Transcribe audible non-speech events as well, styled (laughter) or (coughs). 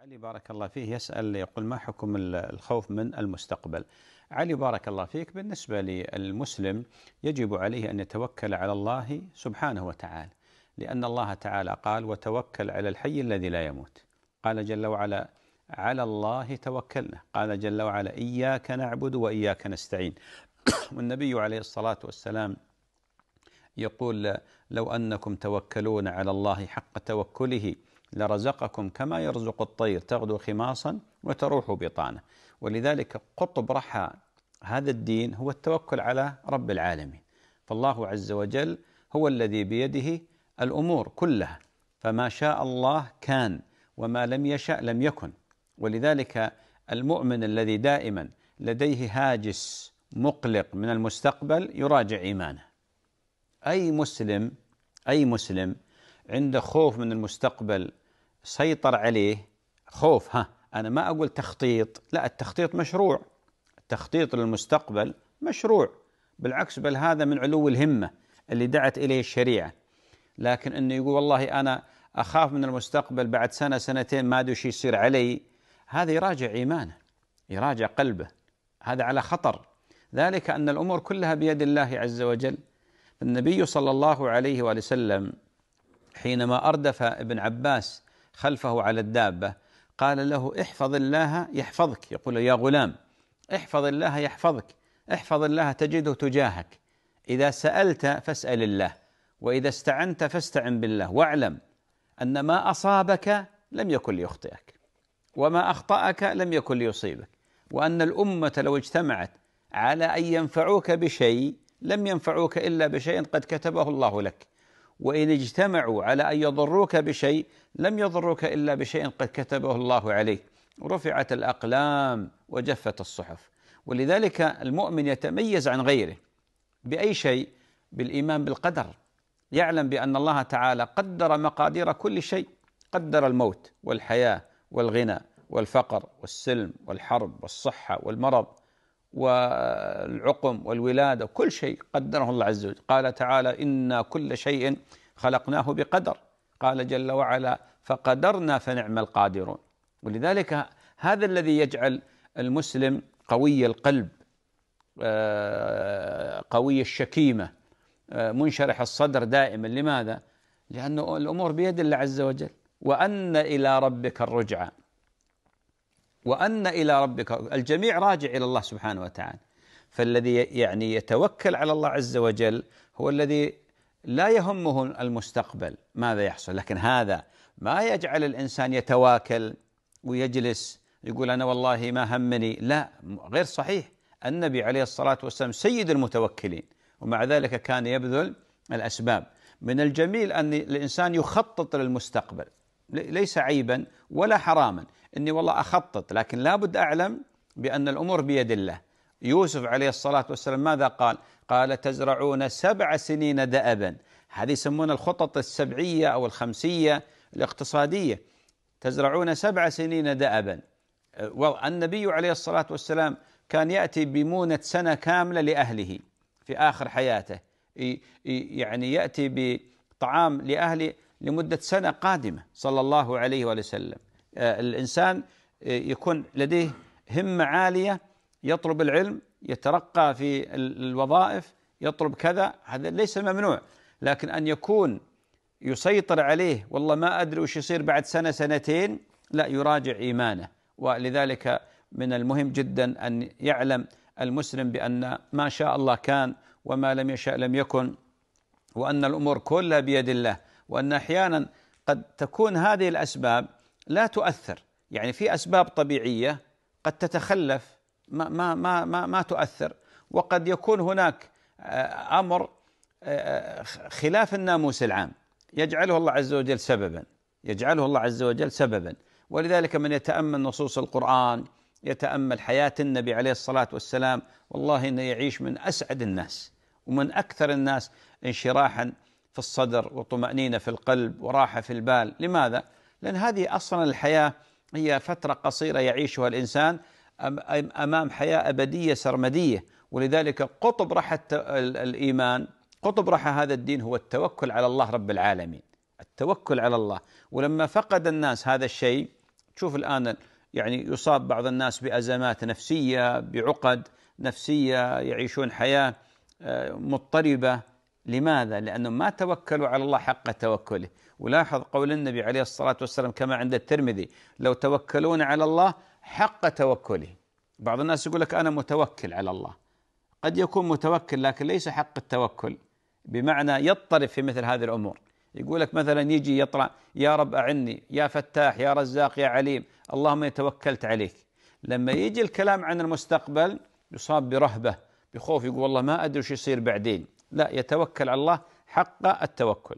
علي بارك الله فيه يسأل يقول ما حكم الخوف من المستقبل؟ علي بارك الله فيك بالنسبة للمسلم يجب عليه أن يتوكل على الله سبحانه وتعالى لأن الله تعالى قال وتوكل على الحي الذي لا يموت قال جل وعلا على الله توكلنا قال جل وعلا إياك نعبد وإياك نستعين (coughs) والنبي عليه الصلاة والسلام يقول لو أنكم توكلون على الله حق توكله لرزقكم كما يرزق الطير تغدو خماصا وتروح بطانة. ولذلك قطب رحى هذا الدين هو التوكل على رب العالمين. فالله عز وجل هو الذي بيده الأمور كلها. فما شاء الله كان وما لم يشأ لم يكن. ولذلك المؤمن الذي دائما لديه هاجس مقلق من المستقبل يراجع إيمانه. أي مسلم أي مسلم عنده خوف من المستقبل سيطر عليه. خوف ها أنا ما أقول تخطيط لا التخطيط مشروع. التخطيط للمستقبل مشروع. بالعكس بل هذا من علو الهمة اللي دعت إليه الشريعة. لكن أنه يقول والله أنا أخاف من المستقبل بعد سنة سنتين ما أدري يصير علي. هذا يراجع إيمانه يراجع قلبه. هذا على خطر. ذلك أن الأمور كلها بيد الله عز وجل. النبي صلى الله عليه وآله وسلم حينما أردف ابن عباس خلفه على الدابة. قال له احفظ الله يحفظك. يقول يا غلام احفظ الله يحفظك. احفظ الله تجده تجاهك. إذا سألت فاسأل الله وإذا استعنت فاستعن بالله. واعلم أن ما أصابك لم يكن ليخطئك وما أخطأك لم يكن ليصيبك وأن الأمة لو اجتمعت على أن ينفعوك بشيء لم ينفعوك إلا بشيء قد كتبه الله لك. وإن اجتمعوا على أن يضروك بشيء لم يضروك إلا بشيء قد كتبه الله عليك. رفعت الأقلام وجفت الصحف. ولذلك المؤمن يتميز عن غيره بأي شيء؟ بالإيمان بالقدر. يعلم بأن الله تعالى قدر مقادير كل شيء. قدر الموت والحياة والغنى والفقر والسلم والحرب والصحة والمرض والعقم والولادة كل شيء قدره الله عز وجل. قال تعالى إنا كل شيء خلقناه بقدر. قال جل وعلا فقدرنا فنعم القادرون. ولذلك هذا الذي يجعل المسلم قوي القلب آه، قوي الشكيمة آه، منشرح الصدر دائما. لماذا؟ لأن الأمور بيد الله عز وجل. وأن إلى ربك الرجعى وأن إلى ربك. الجميع راجع إلى الله سبحانه وتعالى. فالذي يعني يتوكل على الله عز وجل هو الذي لا يهمه المستقبل ماذا يحصل؟ لكن هذا ما يجعل الإنسان يتواكل ويجلس يقول أنا والله ما همني. لا غير صحيح. النبي عليه الصلاة والسلام سيد المتوكلين ومع ذلك كان يبذل الأسباب. من الجميل أن الإنسان يخطط للمستقبل ليس عيبا ولا حراما. إني والله أخطط لكن لابد أعلم بأن الأمور بيد الله. يوسف عليه الصلاة والسلام ماذا قال؟ قال تزرعون سبع سنين دأبا. هذه يسمونها الخطط السبعية أو الخمسية الاقتصادية. تزرعون سبع سنين دأبا. والنبي عليه الصلاة والسلام كان يأتي بمونة سنة كاملة لأهله في آخر حياته. يعني يأتي بطعام لأهله لمدة سنة قادمة صلى الله عليه وسلم. آه، الإنسان آه، يكون لديه همة عالية يطلب العلم يترقى في الوظائف يطلب كذا هذا ليس ممنوع. لكن أن يكون يسيطر عليه والله ما أدري وش يصير بعد سنة سنتين لا يراجع إيمانه. ولذلك من المهم جدا أن يعلم المسلم بأن ما شاء الله كان وما لم يشاء لم يكن وأن الأمور كلها بيد الله. وأن أحيانا قد تكون هذه الأسباب لا تؤثر. يعني في أسباب طبيعية قد تتخلف ما ما ما ما, تؤثر. وقد يكون هناك آه، أمر آه، خلاف الناموس العام. يجعله الله عز وجل سببا. يجعله الله عز وجل سببا. ولذلك من يتأمل نصوص القرآن يتأمل حياة النبي عليه الصلاة والسلام والله إنه يعيش من أسعد الناس ومن أكثر الناس انشراحا في الصدر وطمأنينة في القلب وراحة في البال. لماذا؟ لأن هذه أصلا الحياة هي فترة قصيرة يعيشها الإنسان أمام حياة أبدية سرمدية. ولذلك قطب رحة الإيمان قطب رحة هذا الدين هو التوكل على الله رب العالمين. التوكل على الله. ولما فقد الناس هذا الشيء تشوف الآن يعني يصاب بعض الناس بأزمات نفسية بعقد نفسية يعيشون حياة آه، مضطربة. لماذا؟ لأنهم ما توكلوا على الله حق توكله. ولاحظ قول النبي عليه الصلاة والسلام كما عند الترمذي لو توكلون على الله حق توكله. بعض الناس يقول لك أنا متوكل على الله. قد يكون متوكل لكن ليس حق التوكل. بمعنى يضطرب في مثل هذه الأمور. يقول لك مثلا يجي يطلع يا رب أعني يا فتاح يا رزاق يا عليم اللهم توكلت عليك. لما يجي الكلام عن المستقبل يصاب برهبة بخوف يقول والله ما أدري وش يصير بعدين. لا يتوكل على الله حق التوكل.